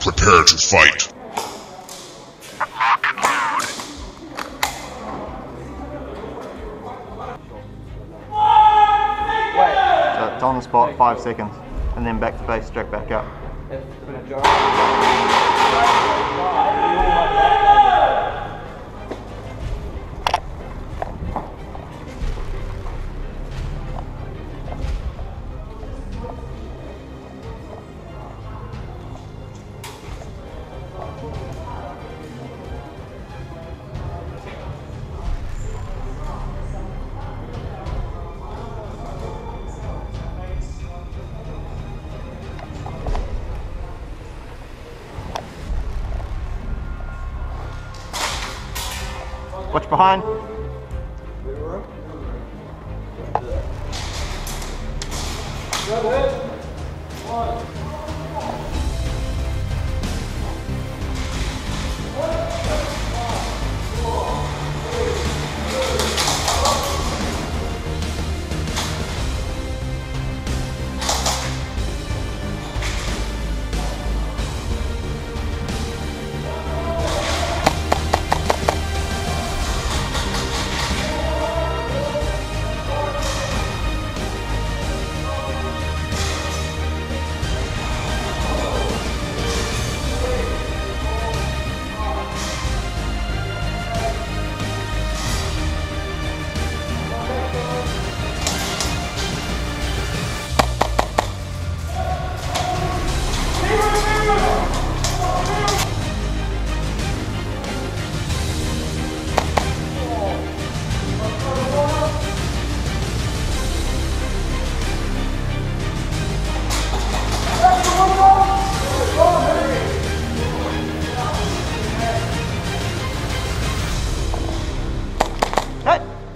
Prepare to fight. So it's on the spot, five seconds, and then back to base, straight back up. Watch behind. Hey! One,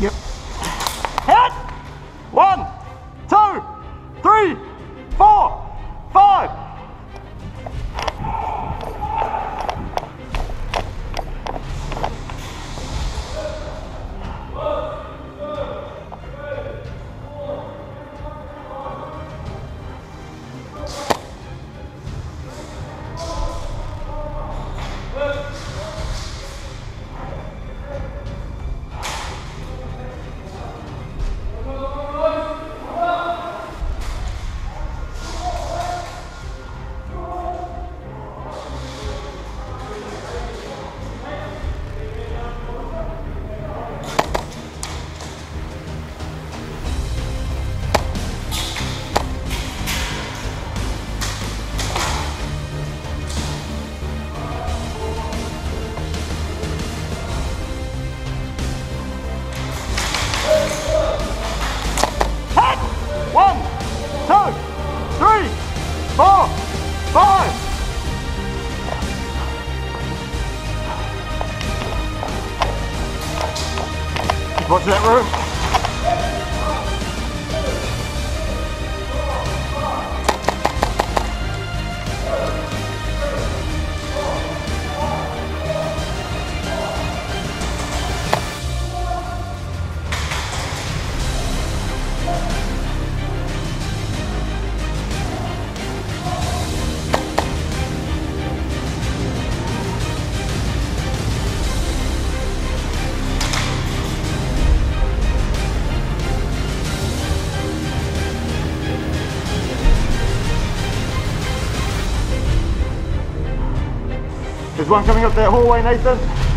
Yep. Hit! That room. There's one coming up that hallway, Nathan.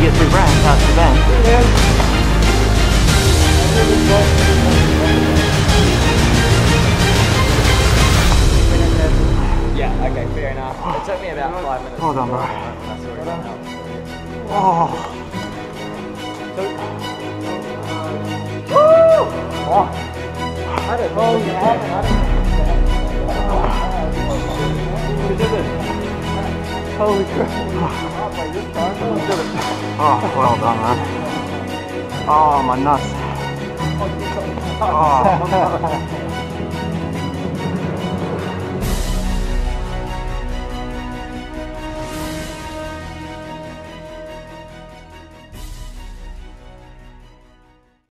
Get brass, not too bad. Yeah, okay, fair enough. It took me about five minutes. Hold on, bro. That's already helped. Oh. oh. I don't know. Holy crap. Oh, well done, man. Oh, my nuts. Oh.